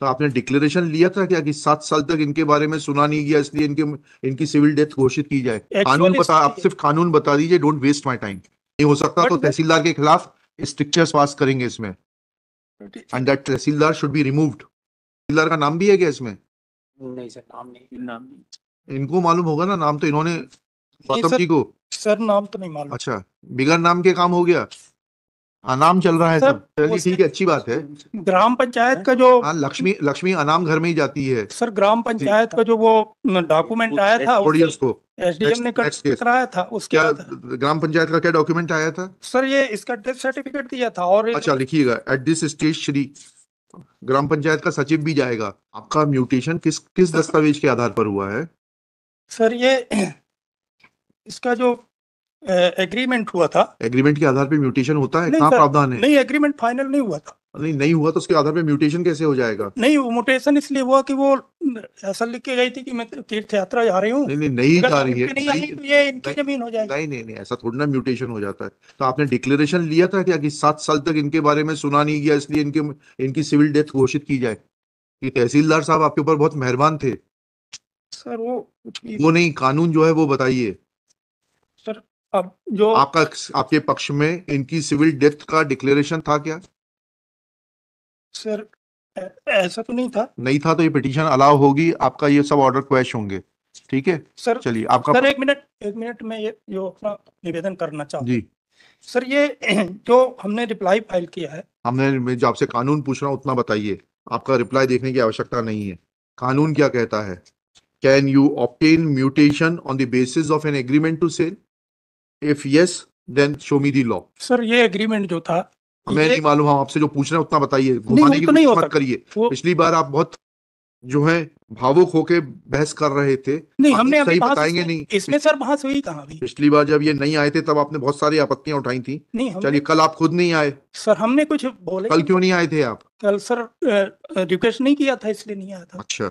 तो आपने डिक्लेरेशन लिया था क्या कि सात साल तक इनके बारे में सुना नहीं गया इसलिए इनके इनकी सिविल डेथ घोषित की जाए? कानून बता आप सिर्फ़ कानून बता दीजिए डोंट वेस्ट माय टाइम नहीं हो सकता तो तहसीलदार के खिलाफ स्ट्रिक्चर्स पास करेंगे इसमें. And that tahsildar should be removed tahsildar का नाम भी है क्या इसमें? नहीं सर नाम नहीं नाम इनको मालूम होगा ना नाम तो इन्होंने गौतम जी को। सर नाम तो नहीं मालूम। अच्छा बिगर नाम के काम हो गया। अनाम चल रहा है सर, चलिए ठीक है अच्छी बात है। ग्राम पंचायत का जो हाँ लक्ष्मी लक्ष्मी अनाम घर में ही जाती है। सर ग्राम पंचायत का जो वो डॉक्यूमेंट आया था उसको एसडीएम ने कराया था उसके क्या ग्राम पंचायत का क्या डॉक्यूमेंट आया था? सर ये इसका डेथ सर्टिफिकेट दिया था और अच्छा लिखिएगा। At this stage Shri gram panchayat का सचिव भी जाएगा। आपका म्यूटेशन किस किस दस्तावेज़ के आधार पर हुआ है? सर ये इसका जो एग्रीमेंट हुआ था। एग्रीमेंट के आधार पे म्यूटेशन होता है? कहाँ प्रावधान है। नहीं एग्रीमेंट फाइनल नहीं हुआ था। नहीं नहीं हुआ तो उसके आधार पे म्यूटेशन कैसे हो जाएगा? नहीं वो मोटेशन इसलिए हुआ कि वो ऐसा लिख के गई थी कि मैं तीर्थ यात्रा जा रही हूँ। नहीं नहीं नहीं जा रही है। नहीं नहीं तो ये इनकी ज़मीन हो जाएगी। नहीं नहीं नहीं ऐसा थोड़ी ना म्यूटेशन हो जाता है। तो आपने डिक्लेरेशन लिया था क्या कि सात साल तक इनके बारे में सुना नहीं गया इसलिए इनके इनकी सिविल डेथ घोषित की जाए? कि तहसीलदार साहब आपके ऊपर बहुत मेहरबान थे। सर वो वो नहीं कानून जो है वो बताइए। अब जो आपका आपके पक्ष में इनकी सिविल डेथ का डिक्लेरेशन था क्या? सर ऐसा तो नहीं था। नहीं था तो ये पिटीशन अलाउ होगी आपका ये सब ऑर्डर क्वैश होंगे। ठीक है? सर चलिए आपका सर एक मिनट एक मिनट में ये जो अपना निवेदन करना चाहूँ जी। सर ये जो हमने रिप्लाई फ़ाइल किया है। हमने जो आपसे कानून पूछ रहा हूँ उतना बताइए। आपका रिप्लाई देखने की आवश्यकता नहीं है। कानून क्या कहता है? Can you obtain mutation on the basis of an agreement to sale if yes then show me the law sir ये एग्रीमेंट जो था हमें नहीं मालूम हम आपसे जो पूछ रहे हैं उतना बताइए। घुमाने की तो नहीं कोशिश मत करिए। पिछली बार आप बहुत जो है भावुक होके बहस कर रहे थे। नहीं हमने सही बताएँगे नहीं। इसमें सर बहस हुई कहाँ पिछली बार जब ये नहीं आए थे तब आपने बहुत सारी आपत्तियाँ उठाई थी। नहीं चलिए कल आप खुद नहीं आए। सर हमने कुछ बोले कल क्यों नहीं आए थे आप? कल सर रिक्वेस्ट नहीं किया था इसलिए नहीं आया था। अच्छा।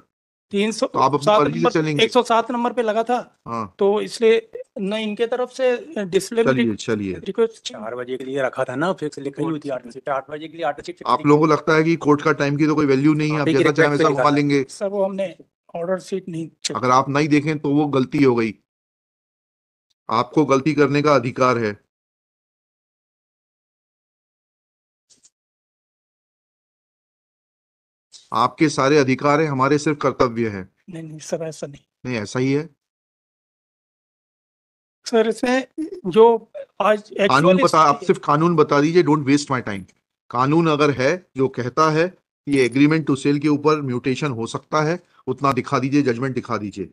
तीन सौ तो आप अपनी सात मर्ज़ी से नंबर चलेंगे। एक सौ सात नंबर पे लगा था। हाँ। तो इसलिए न इनके तरफ़ से डिस्प्ले चलिए चलिए। रिक्वेस्ट चार बजे के लिए रखा था ना फिक्स लिखी हुई थी आठ बजे आठ बजे के लिए आठ बजे आप लोगों को लगता है कि कोर्ट का टाइम की तो कोई वैल्यू नहीं है आप जैसा चाहे वैसा घुमा लेंगे सर वो हमने ऑर्डर शीट नहीं अगर आप नहीं देखें तो वो गलती हो गई। आपको गलती करने का अधिकार है। आपके सारे अधिकार है हमारे सिर्फ़ कर्तव्य है। नहीं नहीं सर ऐसा नहीं। नहीं ऐसा ही है? सर इसमें जो आज कानून बता आप सिर्फ़ कानून बता दीजिए डोंट वेस्ट माय टाइम कानून अगर है जो कहता है कि एग्रीमेंट टू सेल के ऊपर म्यूटेशन हो सकता है उतना दिखा दीजिए जजमेंट दिखा दीजिए।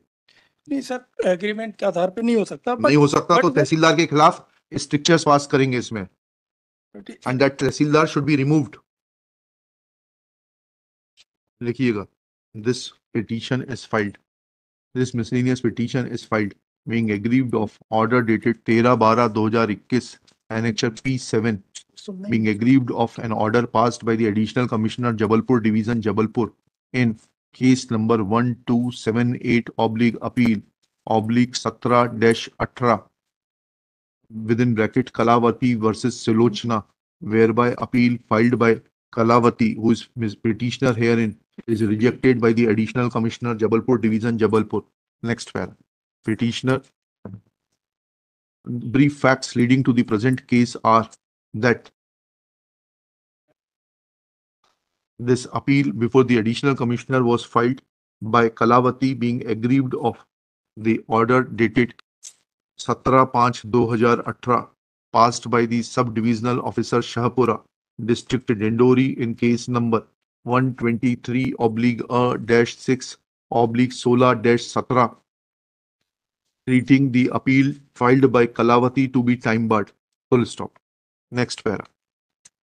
नहीं सर एग्रीमेंट के आधार पे नहीं हो सकता नहीं हो सकता तो तहसीलदार के खिलाफ स्ट्रिक्चर्स पास करेंगे इसमें। And that tahsildar should be removed लिखिएगा this petition is filed this miscellaneous petition is filed being aggrieved of order dated 13 12 2021 annexure p7 being aggrieved of an order passed by the additional commissioner jabalpur division jabalpur in case number 1278 oblique appeal oblique 17 dash 18 within bracket kalavati versus silochna whereby appeal filed by kalavati who is petitioner herein is rejected by the additional commissioner jabalpur division jabalpur next file petitioner. Brief facts leading to the present case are that this appeal before the additional commissioner was filed by Kalavati being aggrieved of the order dated 17-5-2018 passed by the sub-divisional officer Shahpura, district Dindori in case number 123 oblique dash 6 oblique 16 dash 17 treating the appeal filed by Kalavati to be time barred. Full stop. Next para.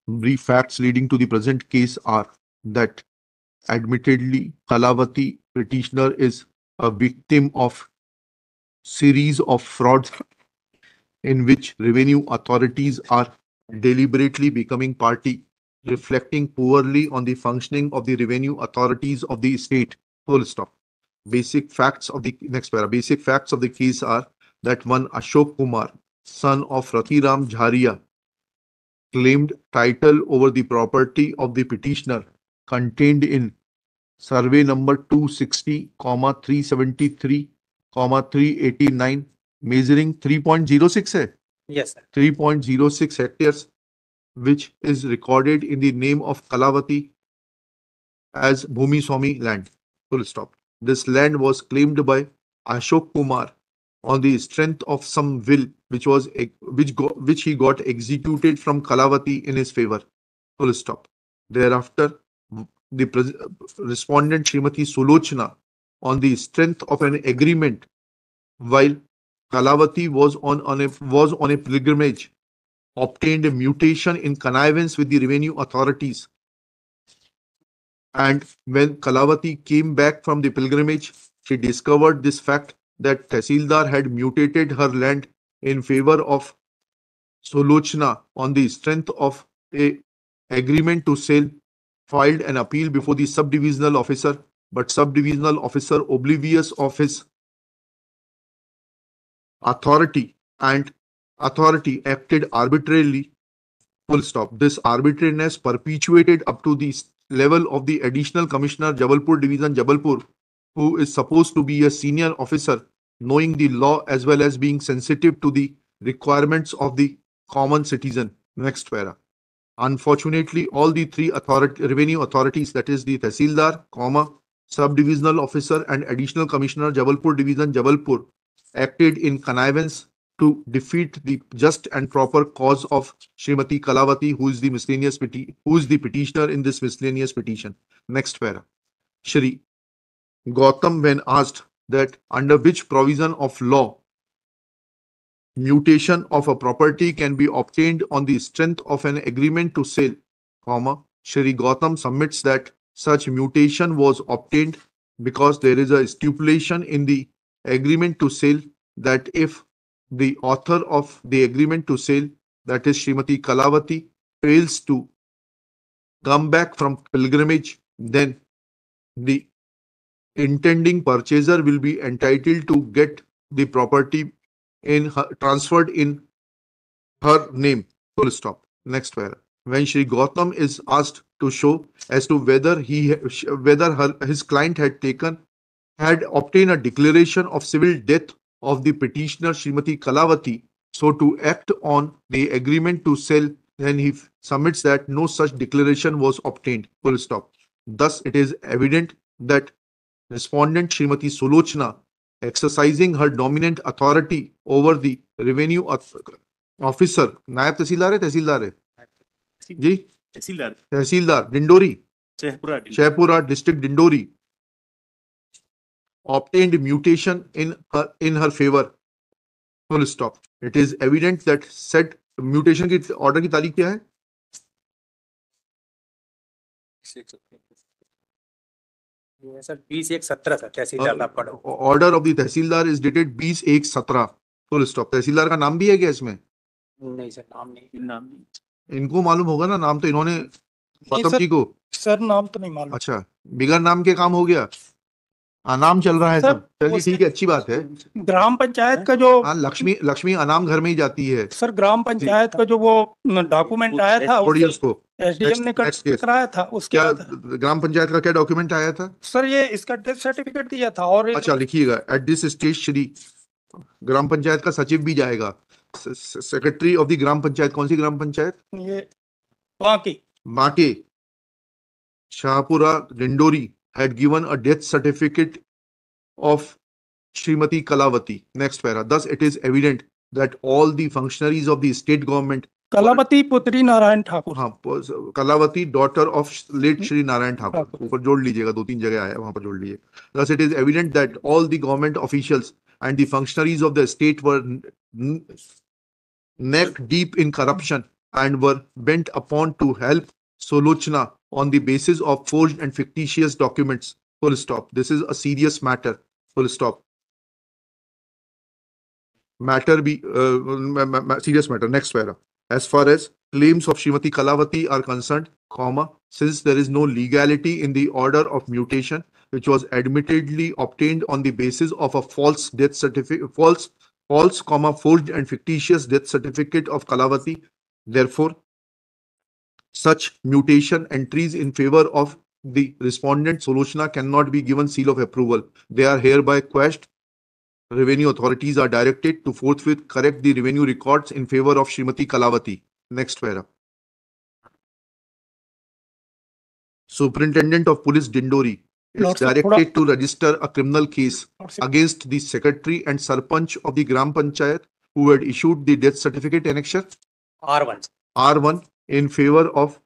Brief facts leading to the present case are that admittedly Kalavati petitioner is a victim of series of frauds in which revenue authorities are deliberately becoming party reflecting poorly on the functioning of the revenue authorities of the state full stop basic facts of the next para basic facts of the case are that one ashok kumar son of ratiram jharia claimed title over the property of the petitioner contained in survey number 260, comma 373, comma 389, measuring 3.06 hai, Yes, sir. 3.06 hectares, which is recorded in the name of Kalavati as Bhumi Swami land. Full stop. This land was claimed by Ashok Kumar on the strength of some will which was which go, which he got executed from Kalavati in his favor. Full stop. Thereafter, the respondent Srimati Sulochana on the strength of an agreement while Kalavati was on, on a was on a pilgrimage obtained a mutation in connivance with the revenue authorities. And when Kalavati came back from the pilgrimage, she discovered this fact that Tehsildar had mutated her land in favor of Sulochana on the strength of a agreement to sell, filed an appeal before the subdivisional officer, but subdivisional officer oblivious of his authority and authority acted arbitrarily. Full stop. This arbitrariness perpetuated up to the level of the additional commissioner Jabalpur division Jabalpur, who is supposed to be a senior officer, knowing the law as well as being sensitive to the requirements of the common citizen. Next para. Unfortunately, all the three authority, revenue authorities, that is the Tehsildar, comma, subdivisional officer and additional commissioner Jabalpur division Jabalpur, acted in connivance to defeat the just and proper cause of Srimati Kalavati, who is the miscellaneous peti- who is the petitioner in this miscellaneous petition. Next para. Shri Gautam, when asked that under which provision of law mutation of a property can be obtained on the strength of an agreement to sell, comma, Shri Gautam submits that such mutation was obtained because there is a stipulation in the agreement to sell that if the author of the agreement to sell, that is Srimati Kalavati, fails to come back from pilgrimage, then the intending purchaser will be entitled to get the property in her, transferred in her name. Full stop. Next para. When Shri Gautam is asked to show as to whether he whether her, his client had taken had obtained a declaration of civil death of the petitioner Srimati Kalavati so to act on the agreement to sell then he submits that no such declaration was obtained full stop. Thus it is evident that respondent Srimati Sulochana, exercising her dominant authority over the revenue officer Nayab Tehsildar है तहसीलदार Dindori, ji District, Dindori. Obtained mutation in her in her favor. Full stop. It is evident that said mutation की order की तारीख क्या है? ये sir बीस एक सत्रह सर तहसीलदार साहब पढ़ो Order of the tehsildar is dated 20 एक 17. Full stop. तहसीलदार का नाम भी है क्या इसमें? नहीं सर नाम नहीं नाम इनको मालूम होगा ना नाम तो इन्होंने सर। जी को सर नाम तो नहीं मालूम अच्छा बिगर नाम के काम हो गया अनाम चल रहा है सर, सब। चलिए ठीक है अच्छी बात है। ग्राम पंचायत का जो हाँ लक्ष्मी लक्ष्मी अनाम घर में ही जाती है। सर ग्राम पंचायत का जो वो डॉक्यूमेंट आया था उसको। एसडीएम ने. कराया था उसके क्या ग्राम पंचायत का क्या डॉक्यूमेंट आया था? सर ये इसका डेथ सर्टिफिकेट दिया था और अच्छा लिखिएगा। At this stage Shri gram panchayat का सचिव भी जाएगा। Secretary of the gram panchayat. कौन सी ग्राम पंचायत? ये बाकी। माके Shahpura Dindori. had given a death certificate of Srimati Kalavati. Next para. Thus, it is evident that all the functionaries of the state government, Kalavati पुत्री नारायण ठाकुर हाँ, Kalavati, daughter of late Shri Narayan Thakur, Thakur. ऊपर जोड़ लीजिएगा दो तीन जगह आया है वहां पर जोड़ लीजिए thus it is evident that all the government officials and the functionaries of the state were n- neck deep in corruption and were bent upon to help Sulochana on the basis of forged and fictitious documents full stop. This is a serious matter full stop. Matter be uh, ma- ma- ma- serious matter. Next para as far as claims of Srimati Kalavati are concerned, comma, since there is no legality in the order of mutation, which was admittedly obtained on the basis of a false death certificate, false, false, comma, forged and fictitious death certificate of Kalavati. Therefore, such mutation entries in favor of the respondent Sulochana cannot be given seal of approval. They are hereby quashed. Revenue authorities are directed to forthwith correct the revenue records in favor of Srimati Kalavati. Next para. Superintendent of Police Dindori is directed to register a criminal case against the secretary and sarpanch of the Gram Panchayat who had issued the death certificate annexure. R1. R1 in favor of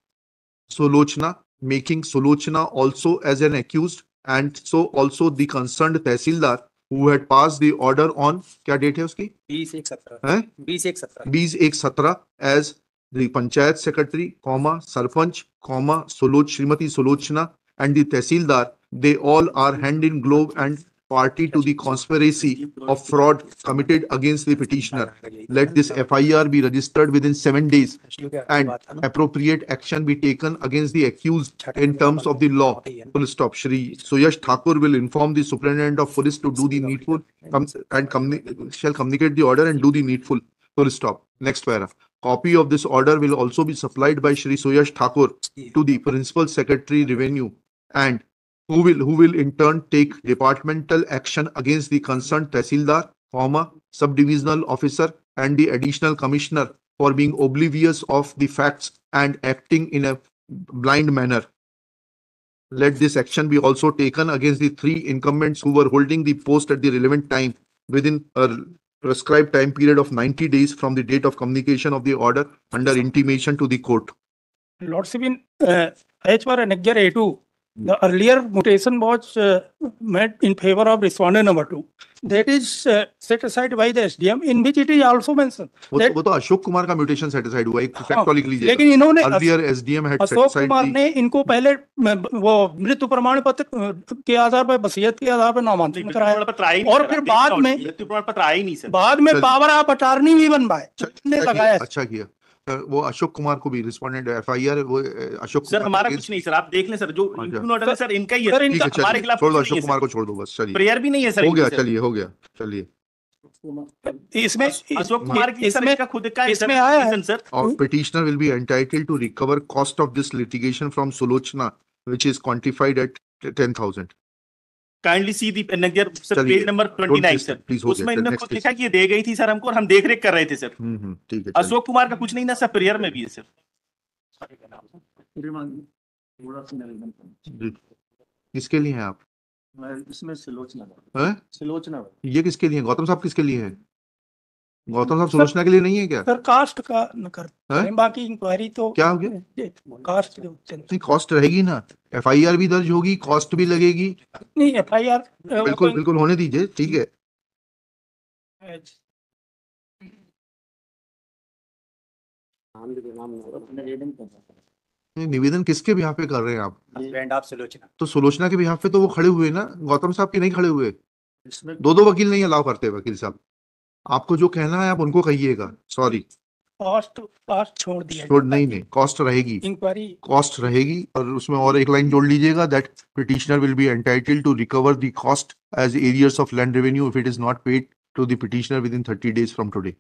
Solochana, making Solochana also as an accused and so also the concerned Tehsildar who had passed the order on क्या date है उसकी बीस एक सत्रह है बीस एक सत्रह बीस एक सत्रह as the panchayat secretary comma sarpanch comma Soloch Srimati Solochana and the Tehsildar they all are hand in glove and party to the conspiracy of fraud committed against the petitioner. Let this FIR be registered within seven days and appropriate action be taken against the accused in terms of the law. Full stop. Shri Suyash Thakur will inform the superintendent of police to do the needful and communi- shall communicate the order and do the needful. Full stop. Next para. Copy of this order will also be supplied by Shri Suyash Thakur to the principal secretary revenue and who will who will in turn take departmental action against the concerned tehsildar former subdivisional officer and the additional commissioner for being oblivious of the facts and acting in a blind manner? Let this action be also taken against the three incumbents who were holding the post at the relevant time within a prescribed time period of 90 days from the date of communication of the order under intimation to the court. Lordship, in uh, Annexure A2, the earlier mutation was uh, made in favor of respondent number two. That is uh, set aside by the SDM, in which it is also mentioned. वो तो That- वो तो अशोक कुमार का mutation cetacide हुआ एक fact लिख लीजिए लेकिन इन्होंने earlier SDM had Ashok Kumar ने इनको पहले वो मृत्यु प्रमाण पत्र के आधार पर वसीयत के आधार पर नामांकन कराया। और फिर बाद में- मृत्यु प्रमाण पत्र आया ही नहीं सर। बाद में पावर ऑफ़ अटार्नी भी बनवाए। अच्छा लगाया किया अच्छा किया। वो अशोक कुमार को भी रिस्पॉन्डेंट एफ़ आई आर वो अशोक सर हमारा कुछ नहीं सर आप देख लें सर जो हाँ, नोटल सर इनका ही है इनका हमारे खिलाफ छोड़ दो अशोक कुमार को छोड़ दो बस चलिए। प्रेयर भी नहीं है सर हो गया चलिए हो गया चलिए। इसमें अशोक हाँ, कुमार की इसमें का खुद का इसमें आया है। सर और petitioner will be entitled to recover cost of this litigation from Sulochana which is quantified at 10000 kindly see the Nagar sir page number don't 29 sir उसमें इन्होंने कुछ खुद लिखा कि ये दे गई थी सर हमको और हम देख रेख कर रहे थे सर। हम्म हम्म ठीक है अशोक कुमार का कुछ नहीं ना सर प्रेयर में भी है सर। किसके लिए हैं आप? इसमें सिलोचना हैं? सिलोचना ये किसके लिए गौतम साहब किसके लिए हैं? गौतम साहब सुलोचना के लिए नहीं है क्या? सर कास्ट का न कर बाकी इंक्वायरी तो क्या हो गया? कास्ट नहीं कॉस्ट रहेगी ना। एफआईआर भी दर्ज होगी कॉस्ट भी लगेगी। नहीं एफ़ आई आर बिल्कुल बिल्कुल होने दीजिए ठीक है। निवेदन किसके बिहार पे कर रहे हैं आप? सिलोचना तो सुलोचना के बिहार पे तो वो खड़े हुए ना? गौतम साहब के नहीं खड़े हुए? दो दो वकील नहीं अलाउ करते वकील साहब। आपको जो कहना है आप उनको कहिएगा। सॉरी कॉस्ट कॉस्ट छोड़ दिया छोड़ नहीं नहीं कॉस्ट रहेगी। इंक्वायरी कॉस्ट रहेगी और उसमें और एक लाइन जोड़ लीजिएगा that petitioner will be entitled to recover the cost as arrears of land revenue if it is not paid to the petitioner within thirty days from today